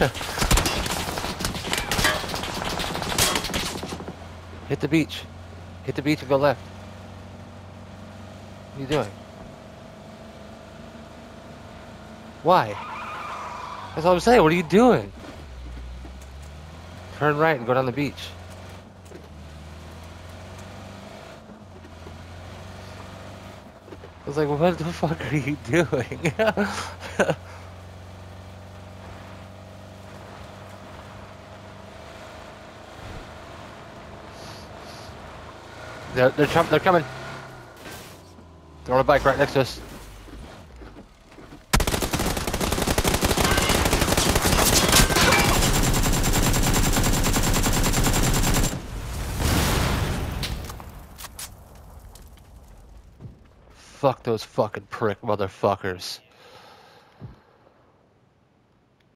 Hit the beach. Hit the beach and go left. What are you doing? Why? That's all I'm saying. What are you doing? Turn right and go down the beach. I was like, what the fuck are you doing? they're, they're, they're coming. They're on a bike right next to us. Fuck those fucking prick motherfuckers.